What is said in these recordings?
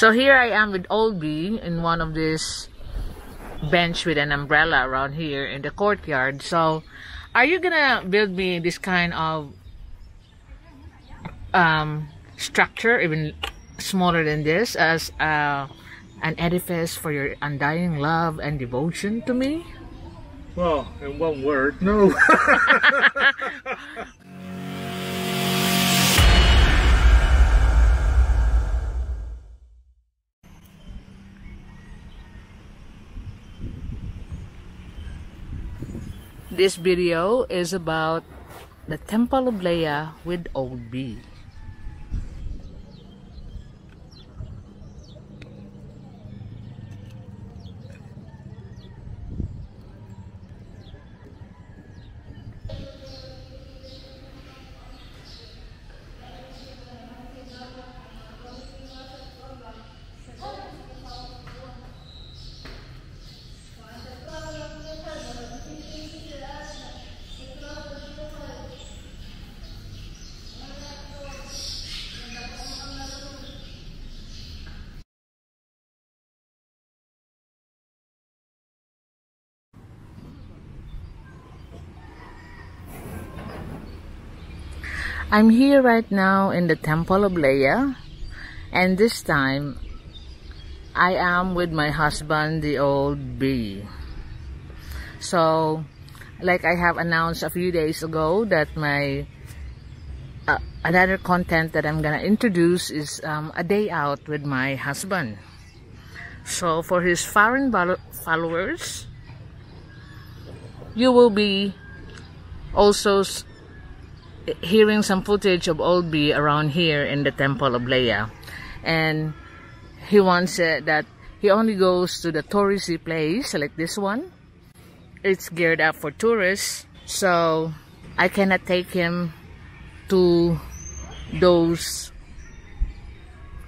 So here I am with Old B in one of this bench with an umbrella around here in the courtyard. So are you gonna build me this kind of um, structure, even smaller than this, as uh, an edifice for your undying love and devotion to me? Well, in one word, no. This video is about the Temple of Leah with Old B. I'm here right now in the Temple of Leah and this time I am with my husband the old B. So like I have announced a few days ago that my uh, another content that I'm gonna introduce is um, a day out with my husband. So for his foreign followers you will be also hearing some footage of Old B around here in the Temple of Leah. And he once said that he only goes to the touristy place like this one. It's geared up for tourists. So I cannot take him to those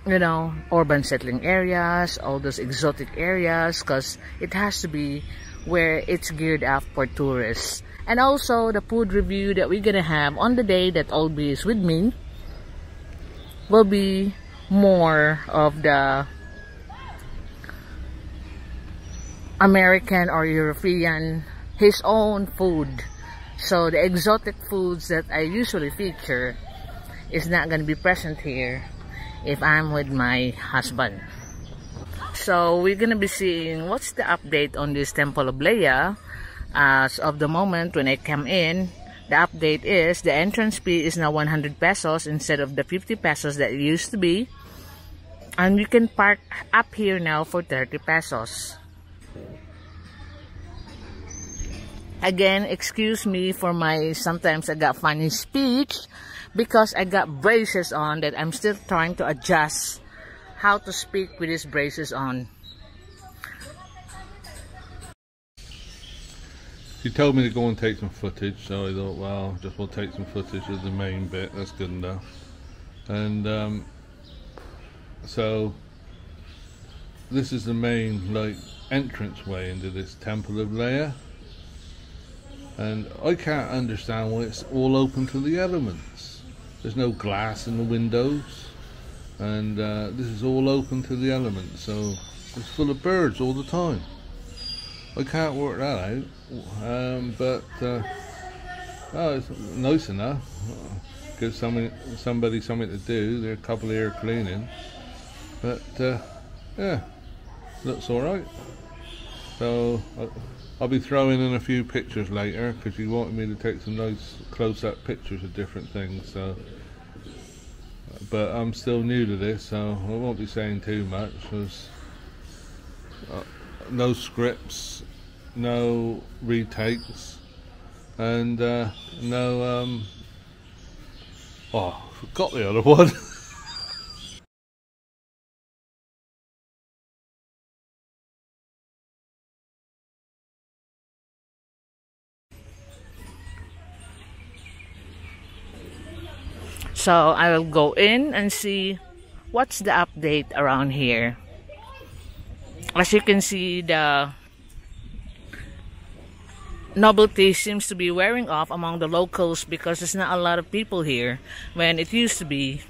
you know urban settling areas all those exotic areas because it has to be where it's geared up for tourists and also the food review that we're gonna have on the day that Old B is with me will be more of the American or European his own food. So the exotic foods that I usually feature is not gonna be present here if I'm with my husband. So we're gonna be seeing what's the update on this Temple of Leah as of the moment when I come in the update is the entrance fee is now 100 pesos instead of the 50 pesos that it used to be. And you can park up here now for 30 pesos. Again excuse me for my sometimes I got funny speech because I got braces on that I'm still trying to adjust how to speak with these braces on She told me to go and take some footage, so I thought, well, just we'll take some footage of the main bit. That's good enough. And um, so this is the main like entrance way into this Temple of Leah. And I can't understand why it's all open to the elements. There's no glass in the windows, and uh, this is all open to the elements. So it's full of birds all the time. I can't work that out. Um, but uh, oh, it's nice enough. Give somebody somebody something to do. They're a couple of here cleaning, but uh, yeah, looks all right. So I'll, I'll be throwing in a few pictures later because you wanted me to take some nice close-up pictures of different things. So, but I'm still new to this, so I won't be saying too much. Cause, uh, no scripts, no retakes, and uh, no. Um, oh, forgot the other one. So I will go in and see what's the update around here as you can see the novelty seems to be wearing off among the locals because there's not a lot of people here when it used to be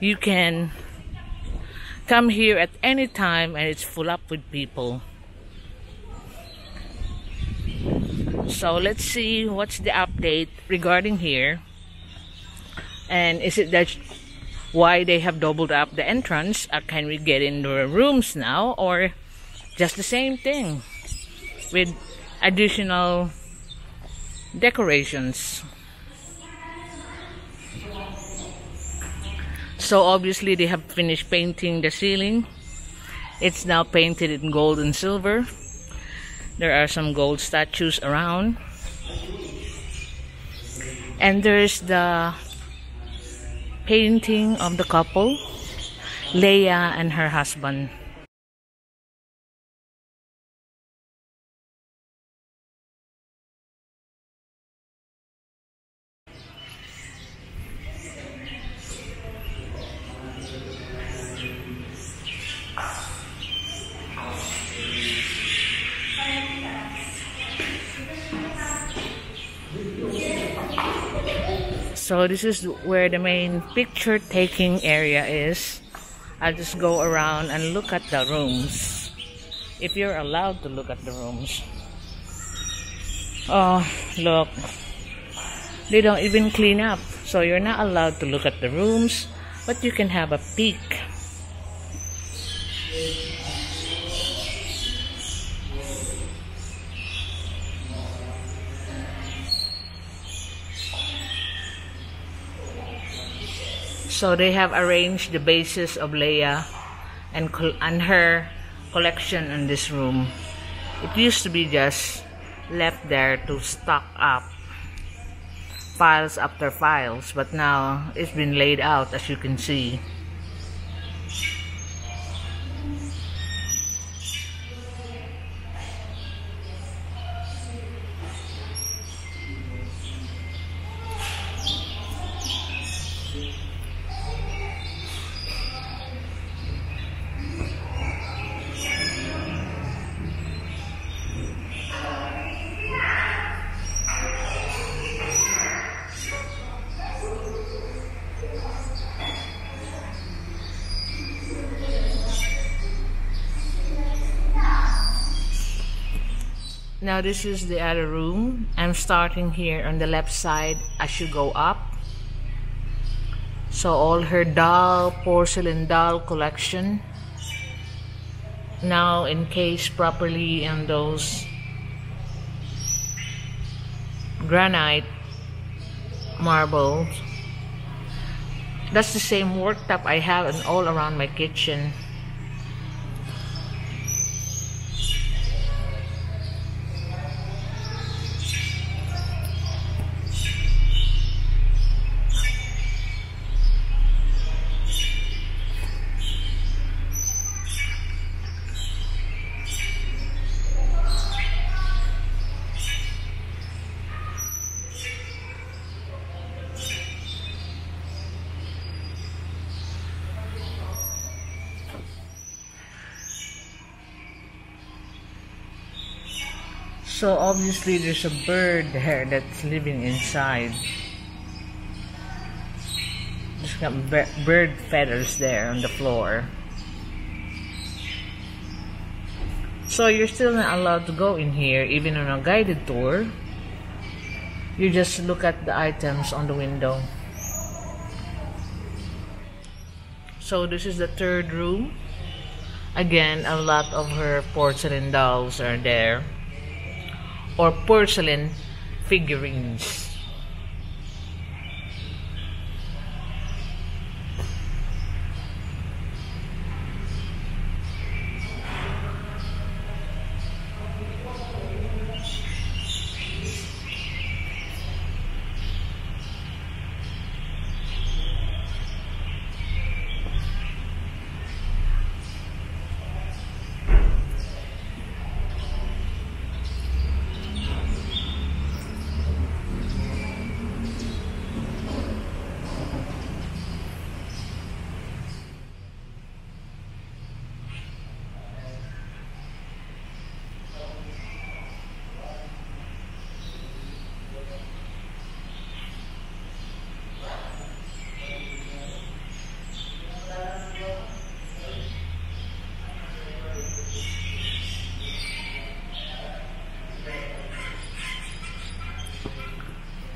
you can come here at any time and it's full up with people. So let's see what's the update regarding here. And is it that why they have doubled up the entrance? Uh, can we get in the rooms now or just the same thing with additional decorations? So obviously they have finished painting the ceiling. It's now painted in gold and silver. There are some gold statues around. And there's the painting of the couple, Leah and her husband. So this is where the main picture taking area is. I'll just go around and look at the rooms. If you're allowed to look at the rooms. Oh, look. They don't even clean up. So you're not allowed to look at the rooms, but you can have a peek. So they have arranged the bases of Leah and, and her collection in this room. It used to be just left there to stock up files after files, but now it's been laid out as you can see. Now this is the other room. I'm starting here on the left side as you go up. So all her doll, porcelain doll collection. Now encased properly in those granite marbles. That's the same worktop I have and all around my kitchen. So obviously there's a bird there that's living inside. There's got bird feathers there on the floor. So you're still not allowed to go in here even on a guided tour. You just look at the items on the window. So this is the third room. Again, a lot of her porcelain dolls are there or porcelain figurines.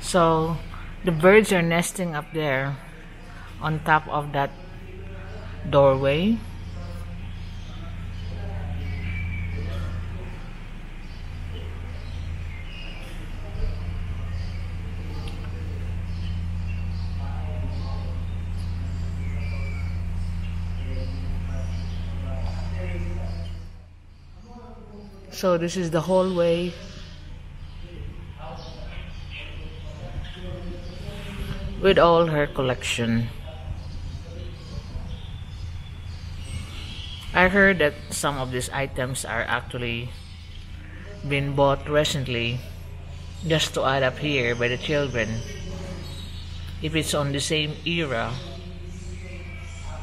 So the birds are nesting up there on top of that doorway. So this is the hallway. With all her collection. I heard that some of these items are actually been bought recently just to add up here by the children. If it's on the same era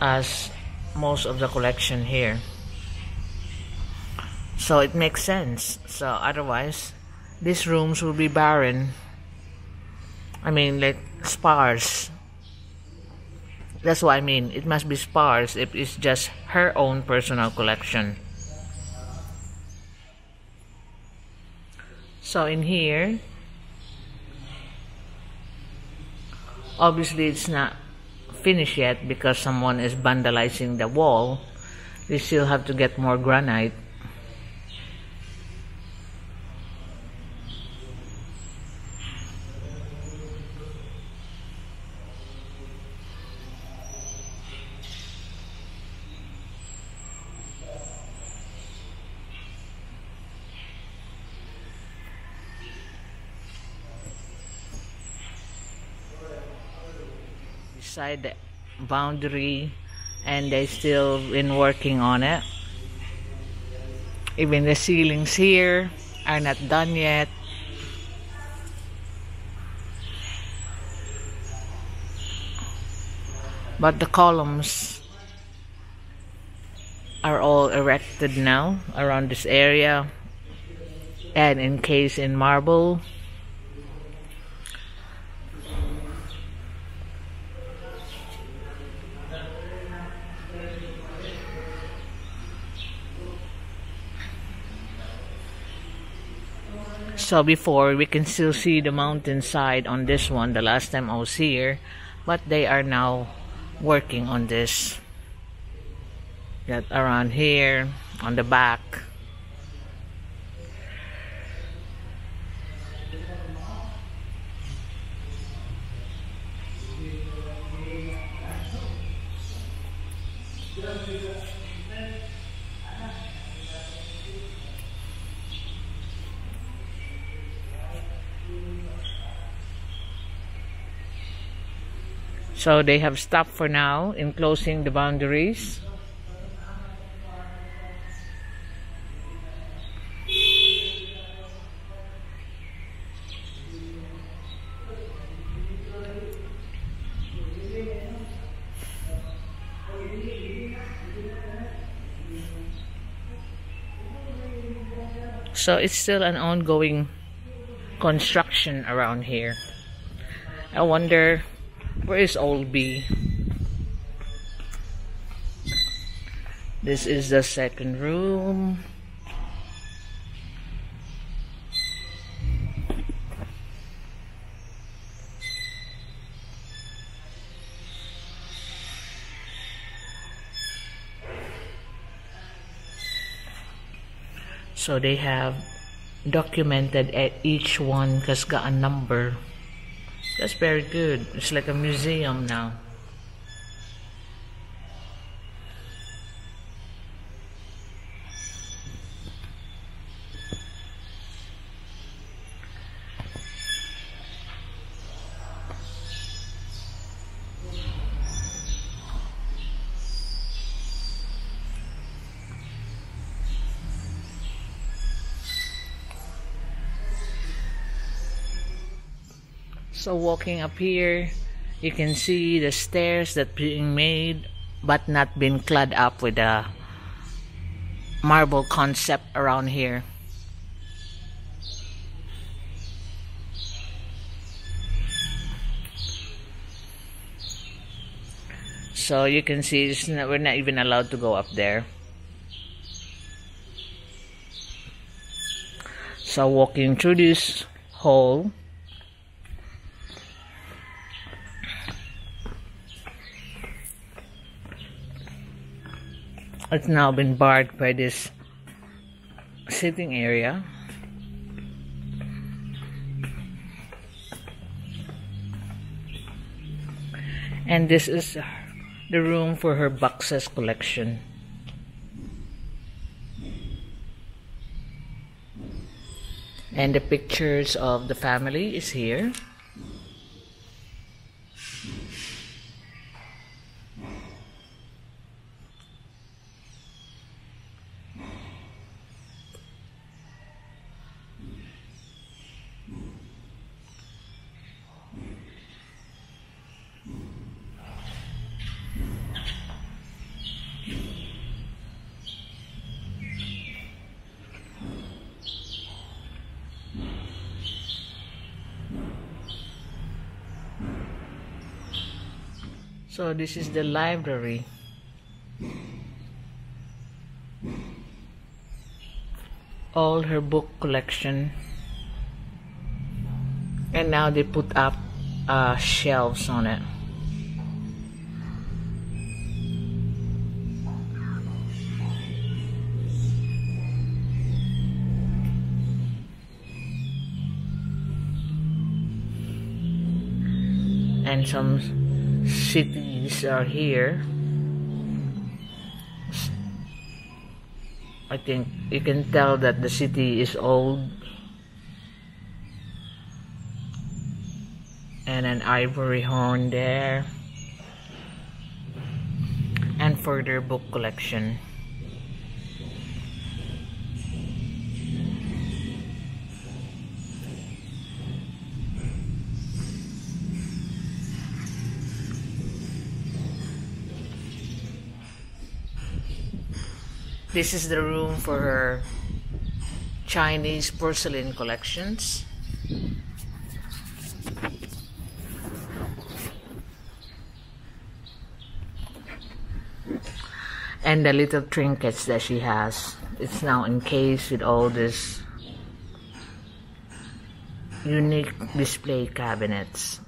as most of the collection here so it makes sense so otherwise these rooms will be barren I mean like sparse that's what I mean. It must be sparse if it's just her own personal collection. So in here obviously it's not finished yet because someone is vandalizing the wall. We still have to get more granite beside the boundary and they still been working on it. Even the ceilings here are not done yet. But the columns are all erected now around this area. And encased in marble So before we can still see the mountainside on this one the last time I was here but they are now working on this. That around here on the back So they have stopped for now in closing the boundaries. So it's still an ongoing construction around here. I wonder where is old B? This is the second room. So they have documented at each one has got a number. That's very good. It's like a museum now. So walking up here, you can see the stairs that being made but not been clad up with a marble concept around here. So you can see not, we're not even allowed to go up there. So walking through this hole has now been barred by this sitting area. And this is uh, the room for her boxes collection. And the pictures of the family is here. So this is the library. All her book collection. And now they put up uh, shelves on it. And some cities are here I think you can tell that the city is old. And an ivory horn there. And further book collection This is the room for her Chinese porcelain collections. And the little trinkets that she has. It's now encased with all these unique display cabinets.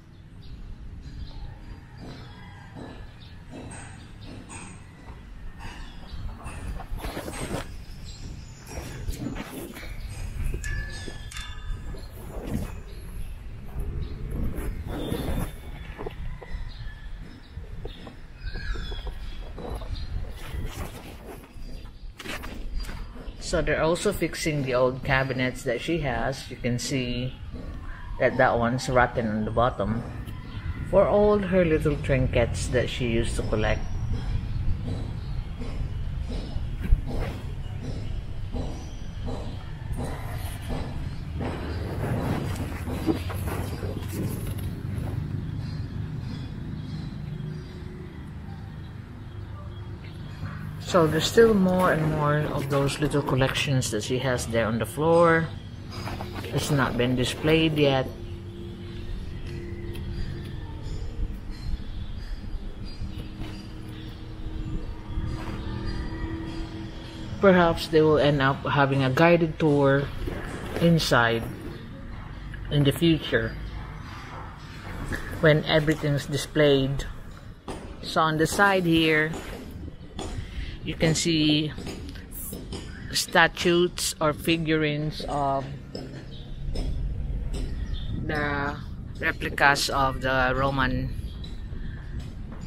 So they're also fixing the old cabinets that she has. You can see that that one's rotten on the bottom. For all her little trinkets that she used to collect. So there's still more and more of those little collections that she has there on the floor. It's not been displayed yet. Perhaps they will end up having a guided tour inside in the future when everything's displayed. So on the side here, you can see statues or figurines of the replicas of the Roman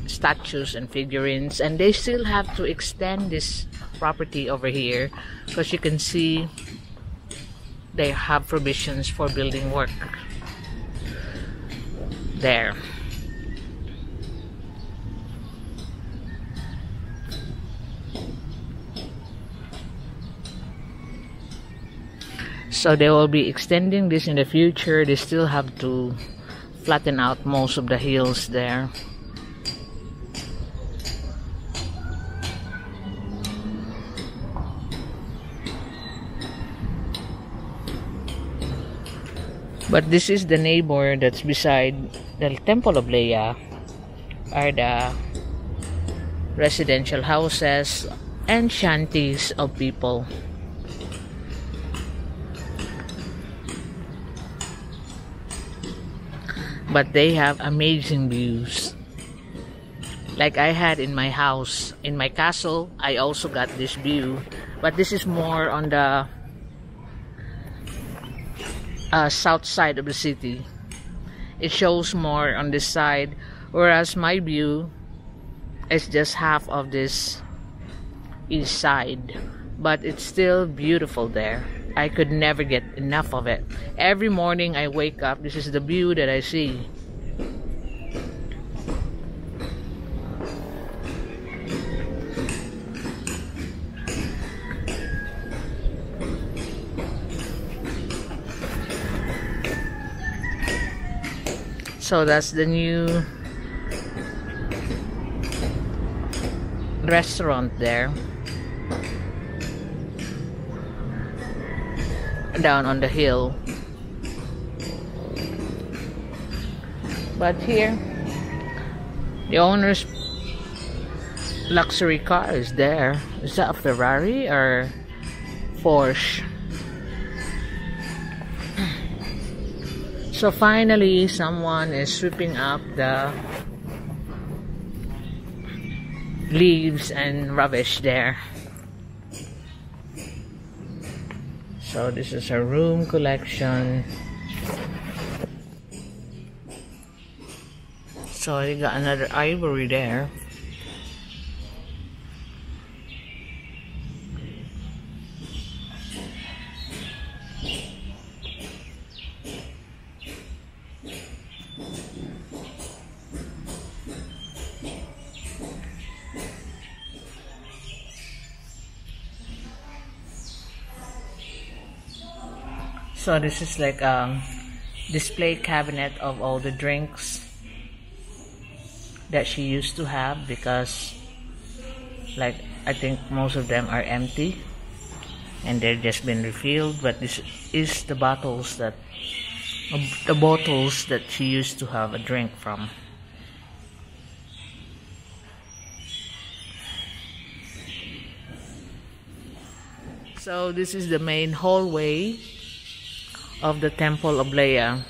statues and figurines. And they still have to extend this property over here because you can see they have provisions for building work there so they will be extending this in the future. They still have to flatten out most of the hills there. But this is the neighbor that's beside the temple of Leah are the residential houses and shanties of people but they have amazing views like I had in my house. In my castle, I also got this view, but this is more on the uh, south side of the city. It shows more on this side, whereas my view is just half of this east side. But it's still beautiful there. I could never get enough of it. Every morning I wake up, this is the view that I see. So that's the new restaurant there. Down on the hill. But here, the owner's luxury car is there. Is that a Ferrari or Porsche? So finally, someone is sweeping up the leaves and rubbish there. So this is a room collection. So you got another ivory there. So this is like a display cabinet of all the drinks that she used to have because like I think most of them are empty and they're just been refilled but this is the bottles that the bottles that she used to have a drink from. So this is the main hallway of the temple of Leah.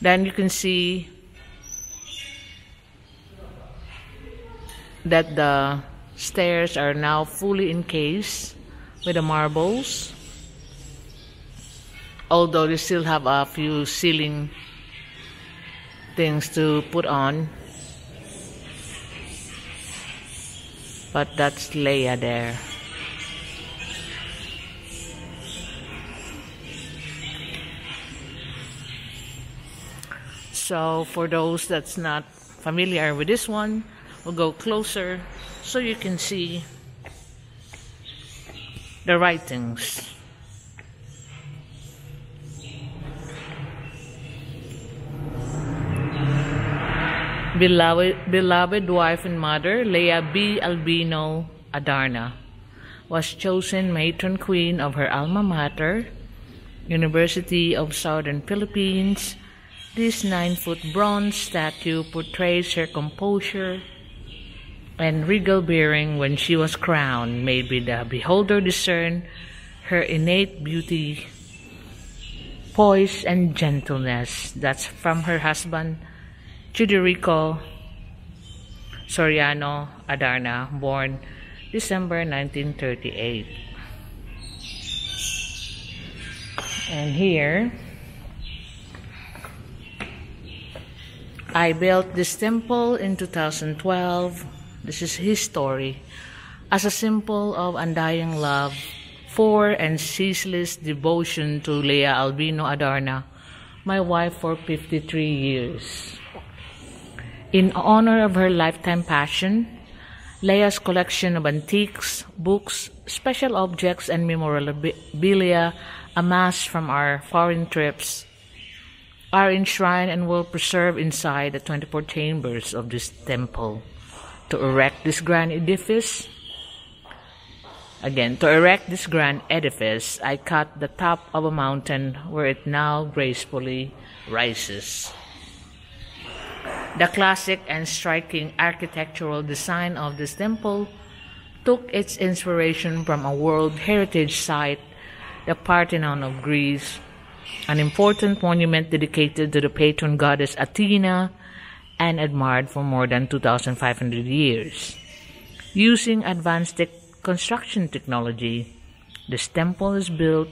Then you can see that the stairs are now fully encased with the marbles. Although they still have a few ceiling things to put on. But that's Leah there. So for those that's not familiar with this one, we'll go closer so you can see the writings. Beloved, beloved wife and mother, Leah B. Albino Adarna, was chosen matron queen of her alma mater, University of Southern Philippines, this nine-foot bronze statue portrays her composure and regal bearing when she was crowned, made by the beholder discern her innate beauty, poise, and gentleness. That's from her husband, Teodorico Soriano Adarna, born December 1938. And here, I built this temple in 2012. This is his story. As a symbol of undying love for and ceaseless devotion to Leah Albino Adarna, my wife for 53 years. In honor of her lifetime passion, Leah's collection of antiques, books, special objects, and memorabilia amassed from our foreign trips are enshrined and will preserve inside the 24 chambers of this temple. To erect this grand edifice, again, to erect this grand edifice, I cut the top of a mountain where it now gracefully rises. The classic and striking architectural design of this temple took its inspiration from a World Heritage Site, the Parthenon of Greece, an important monument dedicated to the patron goddess Athena and admired for more than 2,500 years. Using advanced te- construction technology, this temple is built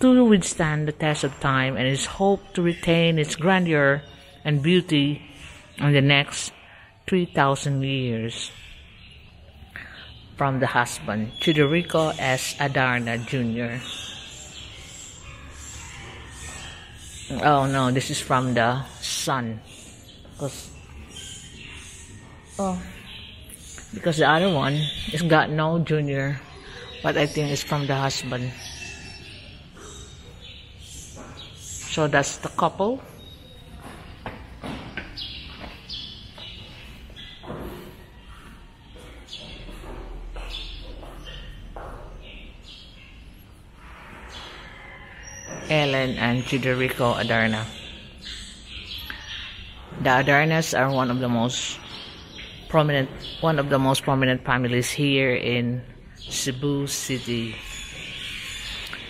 to withstand the test of time and is hoped to retain its grandeur and beauty in the next 3,000 years. From the husband, Teodorico S. Adarna Jr. Oh no, this is from the son. Because, oh, because the other one is got no junior, but I think it's from the husband. So that's the couple. Ellen and Teodorico Adarna. The Adarnas are one of the most prominent one of the most prominent families here in Cebu City,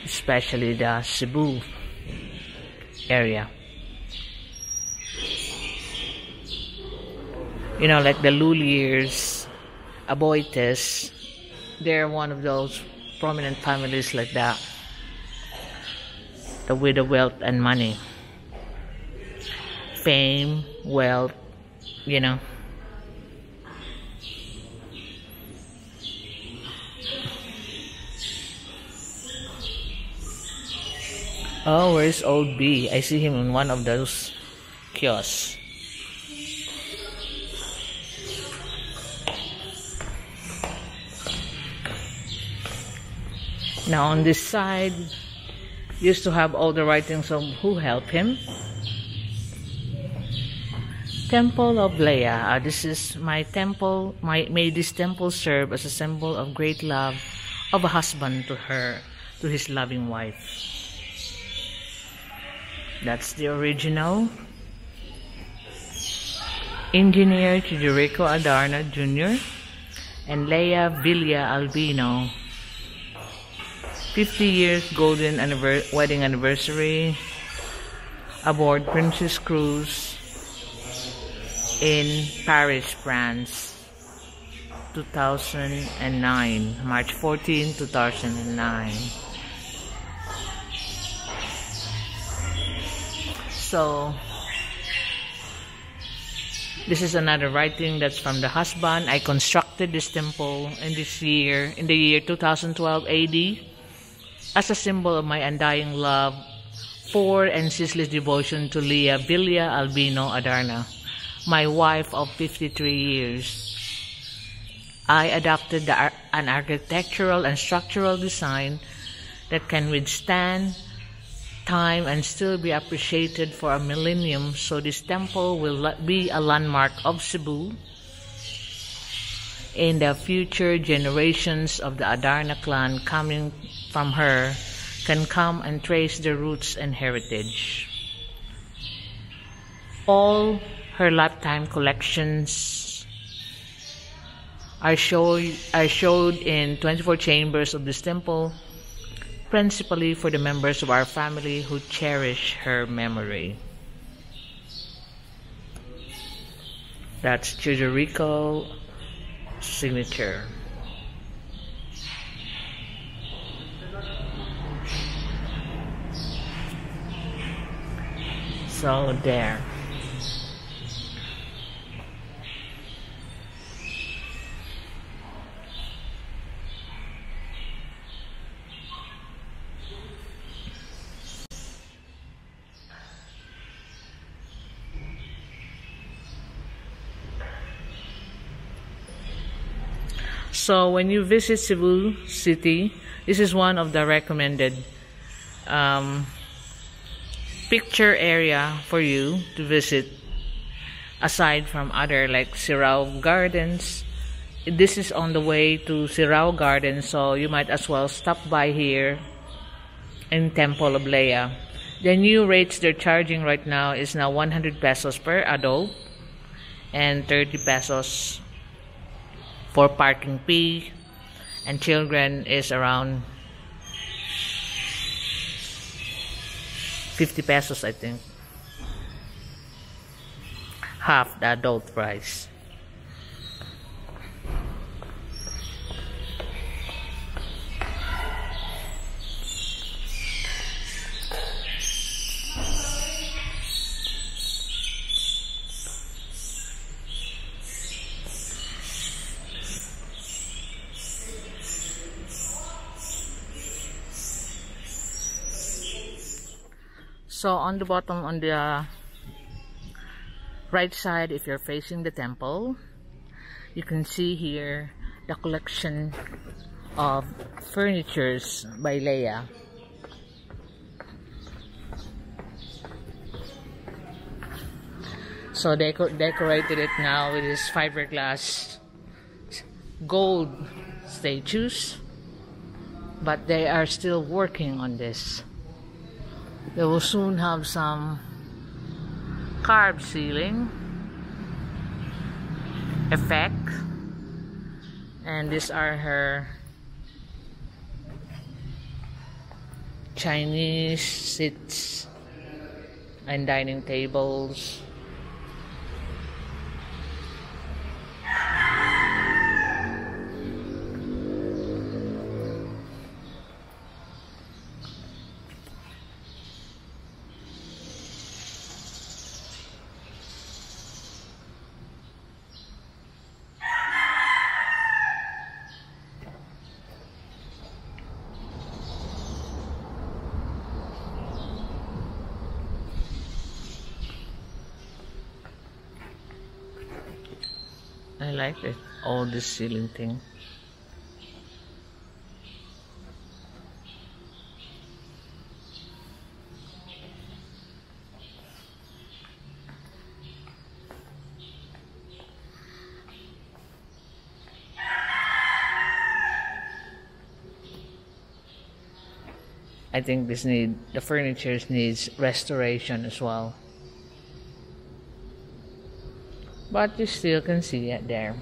especially the Cebu area. You know, like the Lhuilliers, Aboitiz, they're one of those prominent families like that. The with the wealth and money. Fame, wealth, you know. Oh, where's old B? I see him in one of those kiosks. Now on this side, used to have all the writings of who helped him. Temple of Leah. Uh, this is my temple. My may this temple serve as a symbol of great love of a husband to her, to his loving wife. That's the original. Engineer Teodorico Adarna Jr. and Leah Villa Albino. 50 years golden anniver- wedding anniversary aboard Princess Cruise in Paris, France. 2009, March 14, 2009. So, this is another writing that's from the husband. I constructed this temple in this year, in the year 2012 AD, as a symbol of my undying love for and ceaseless devotion to Leah Villa Albino Adarna, my wife of 53 years. I adopted the, an architectural and structural design that can withstand time and still be appreciated for a millennium. So this temple will be a landmark of Cebu in the future generations of the Adarna clan coming from her can come and trace their roots and heritage. All her lifetime collections are showed, are showed in 24 chambers of this temple, principally for the members of our family who cherish her memory. That's Teodorico signature. So there. So when you visit Cebu City, this is one of the recommended um, picture area for you to visit aside from other like Sirao Gardens. This is on the way to Sirao Gardens, so you might as well stop by here in Temple of Leah. The new rates they're charging right now is now 100 pesos per adult and 30 pesos for parking fee and children is around 50 pesos I think half the adult price. So on the bottom, on the uh, right side, if you're facing the temple, you can see here the collection of furnitures by Leah. So they decorated it now with this fiberglass gold statues, but they are still working on this. They will soon have some carved ceiling effect. And these are her Chinese seats and dining tables I like all this ceiling thing. I think this need the furniture needs restoration as well but you still can see it there.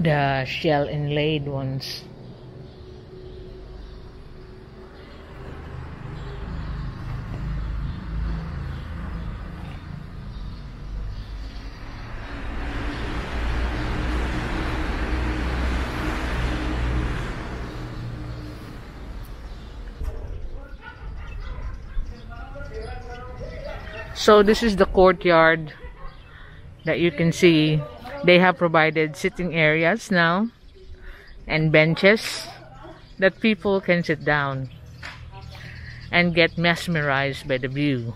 The shell inlaid ones so this is the courtyard that you can see. They have provided sitting areas now and benches that people can sit down and get mesmerized by the view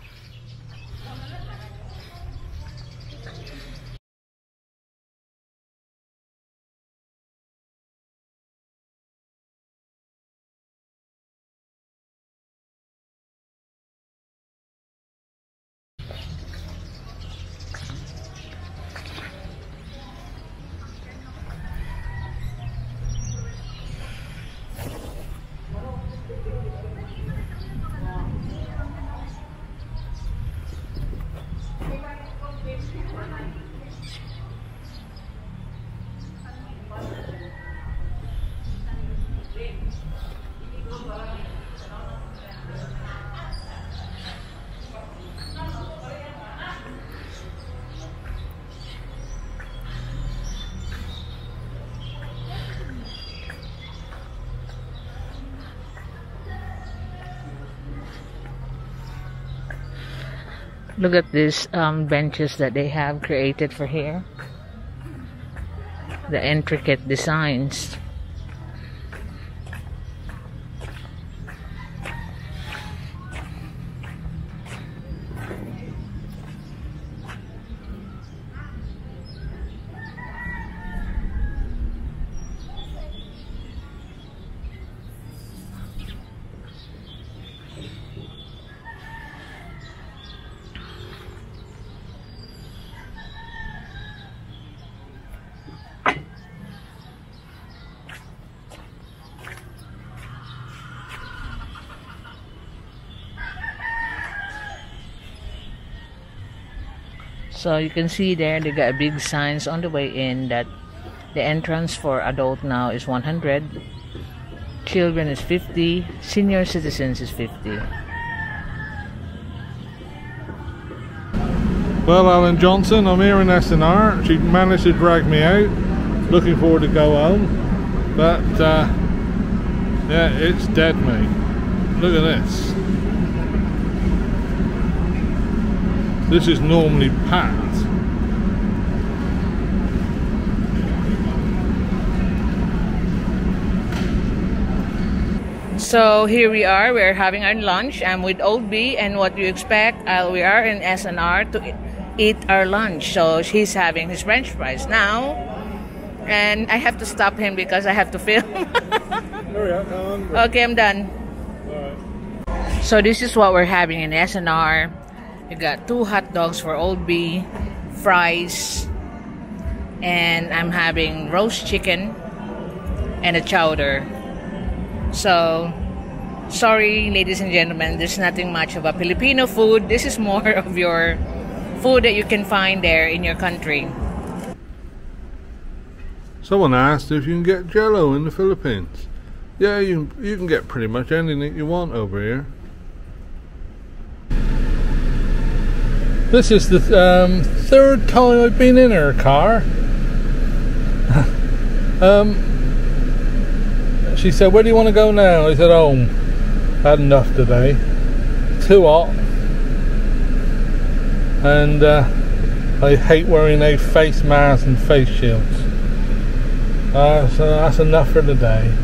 look at these um, benches that they have created for here. The intricate designs So you can see there they got big signs on the way in that the entrance for adult now is 100, children is 50, senior citizens is 50. Well, Alan Johnson, I'm here in S&R. She managed to drag me out. Looking forward to go home. But, uh, yeah, it's dead, mate. Look at this. This is normally packed. So here we are. We're having our lunch. I'm with Old B, and what do you expect? Uh, we are in S&R to eat our lunch. So he's having his French fries now, and I have to stop him because I have to film. okay, I'm done. So this is what we're having in S&R. We got two hot dogs for Old B, fries, and I'm having roast chicken and a chowder. So, sorry, ladies and gentlemen, there's nothing much of a Filipino food. This is more of your food that you can find there in your country. Someone asked if you can get jello in the Philippines. Yeah, you, you can get pretty much anything you want over here. This is the um, third time I've been in her car. um, she said, Where do you want to go now? I said, Home. Had enough today. Too hot. And uh, I hate wearing a face mask and face shields. Uh, so that's enough for today.